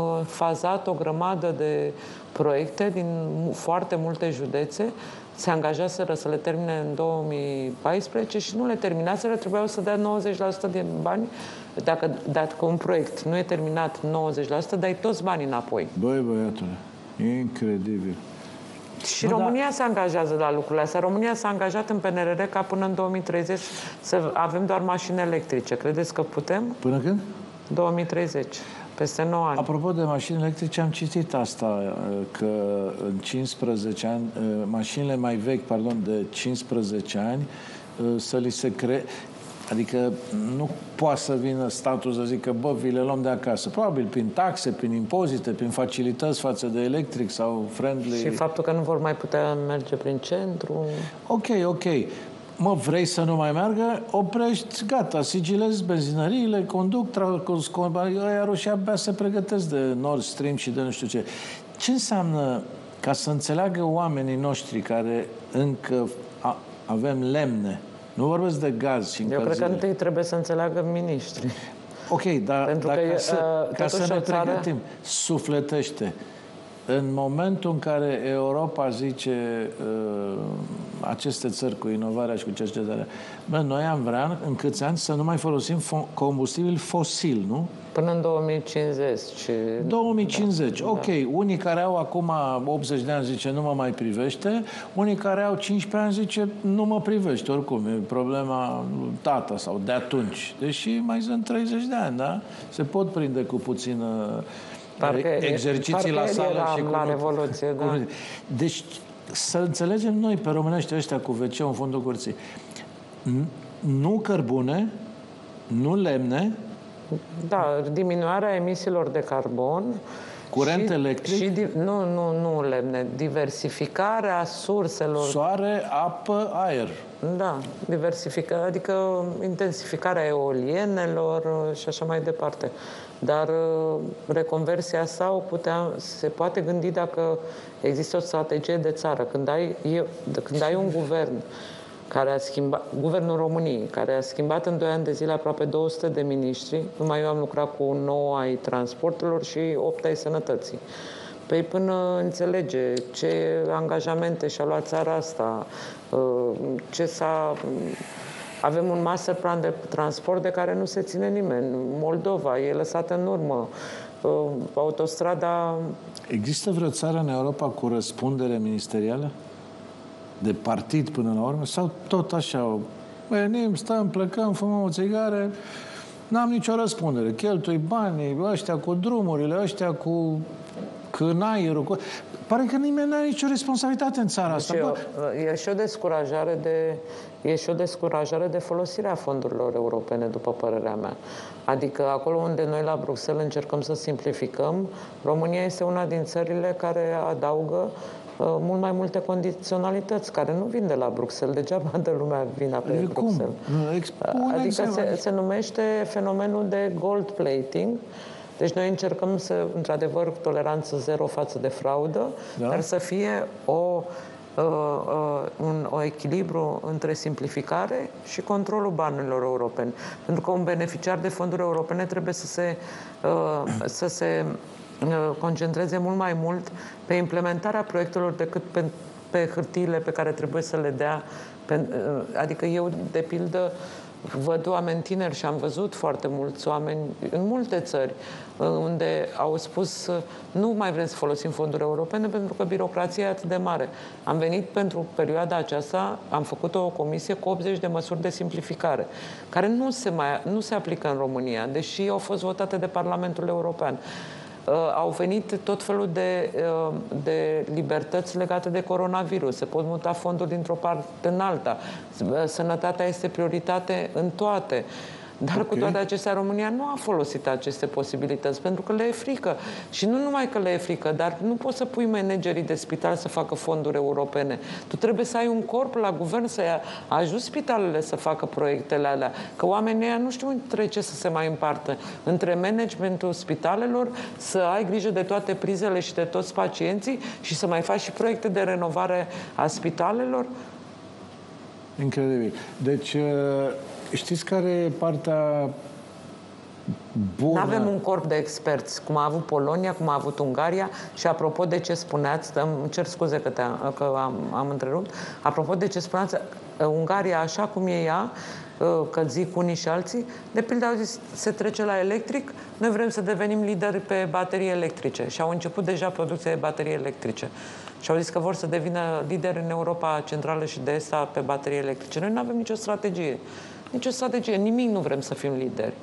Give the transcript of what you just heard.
uh, fazat o grămadă de proiecte din foarte multe județe se angajaseră să le termine în 2014 și nu le terminaseră, trebuiau să dea 90% din bani. Dacă, dacă un proiect nu e terminat 90%, dai toți banii înapoi. Băi, băiatule, incredibil. Și nu, România da. se angajează la lucrurile astea. România s-a angajat în PNRR ca până în 2030 să avem doar mașini electrice. Credeți că putem? Până când? 2030. Peste 9 ani. Apropo de mașini electrice, am citit asta, că în 15 ani, mașinile mai vechi, pardon, de 15 ani, să li se cre... Adică nu poate să vină statul să zică, bă, vi le luăm de acasă. Probabil prin taxe, prin impozite, prin facilități față de electric sau friendly. Și faptul că nu vor mai putea merge prin centru. Ok, ok mă, vrei să nu mai meargă, oprești, gata, sigilezi benzinăriile, conduc, ăia roșii abia se pregătesc de Nord Stream și de nu știu ce. Ce înseamnă ca să înțeleagă oamenii noștri care încă a, avem lemne, nu vorbesc de gaz și Eu cred că întâi trebuie să înțeleagă miniștri. Ok, dar, Pentru dar că ca, să, uh, ca să ne țară... pregătim, sufletește în momentul în care Europa zice uh, aceste țări cu inovarea și cu cercetarea, bă, noi am vrea în câți ani să nu mai folosim fo- combustibil fosil, nu? Până în 2050. 2050, da, ok. Da. Unii care au acum 80 de ani zice nu mă mai privește, unii care au 15 ani zice nu mă privește, oricum, e problema tata sau de atunci. Deși mai sunt 30 de ani, da? Se pot prinde cu puțină Parcă, exerciții parcă la sală și cu... la Revoluție, cu... da. Deci, să înțelegem noi pe românești ăștia cu wc în fundul curții. Nu cărbune, nu lemne. Da, diminuarea emisiilor de carbon. Curent și, electric? Și, nu, nu, nu lemne. Diversificarea surselor. Soare, apă, aer. Da, diversificarea, adică intensificarea eolienelor și așa mai departe. Dar uh, reconversia asta o putea, se poate gândi dacă există o strategie de țară. Când ai, când ai un guvern care a schimbat, guvernul României, care a schimbat în 2 ani de zile aproape 200 de miniștri, numai eu am lucrat cu 9 ai transportelor și 8 ai sănătății. Păi până înțelege ce angajamente și-a luat țara asta, uh, ce s-a avem un master plan de transport de care nu se ține nimeni. Moldova e lăsată în urmă. Uh, autostrada... Există vreo țară în Europa cu răspundere ministerială? De partid până la urmă? Sau tot așa? Venim, stăm, plecăm, fumăm o țigare, n-am nicio răspundere. Cheltui banii, ăștia cu drumurile, ăștia cu cânaierul. Cu... Pare că nimeni nu are nicio responsabilitate în țara asta. Eu, e și o descurajare de e și o descurajare de folosirea fondurilor europene, după părerea mea. Adică acolo unde noi la Bruxelles încercăm să simplificăm, România este una din țările care adaugă uh, mult mai multe condiționalități care nu vin de la Bruxelles. Degeaba de lumea vine pe de Bruxelles. Cum? Adică se, se numește fenomenul de gold plating, deci noi încercăm să, într-adevăr, toleranță zero față de fraudă, da? dar să fie o uh, uh, un o echilibru între simplificare și controlul banilor europeni. Pentru că un beneficiar de fonduri europene trebuie să se, uh, să se uh, concentreze mult mai mult pe implementarea proiectelor decât pe, pe hârtiile pe care trebuie să le dea. Pe, uh, adică eu, de pildă, văd oameni tineri și am văzut foarte mulți oameni în multe țări unde au spus nu mai vrem să folosim fonduri europene pentru că birocrația e atât de mare. Am venit pentru perioada aceasta, am făcut o comisie cu 80 de măsuri de simplificare, care nu se, mai, nu se aplică în România, deși au fost votate de Parlamentul European. Uh, au venit tot felul de, uh, de libertăți legate de coronavirus. Se pot muta fonduri dintr-o parte în alta. Sănătatea este prioritate în toate. Dar okay. cu toate acestea, România nu a folosit aceste posibilități pentru că le e frică. Și nu numai că le e frică, dar nu poți să pui managerii de spital să facă fonduri europene. Tu trebuie să ai un corp la guvern să ajut spitalele să facă proiectele alea. Că oamenii ăia nu știu între ce să se mai împartă. Între managementul spitalelor, să ai grijă de toate prizele și de toți pacienții și să mai faci și proiecte de renovare a spitalelor. Incredibil. Deci, Știți care e partea bună. Nu avem un corp de experți, cum a avut Polonia, cum a avut Ungaria și apropo de ce spuneați, îmi cer scuze că, te că am, am întrerupt, apropo de ce spuneați, Ungaria așa cum e ea, că zic unii și alții, de pildă au zis, se trece la electric, noi vrem să devenim lideri pe baterii electrice și au început deja producția de baterii electrice. Și au zis că vor să devină lideri în Europa Centrală și de Est pe baterii electrice. Noi nu avem nicio strategie. Nicio strategie, nimic nu vrem să fim lideri.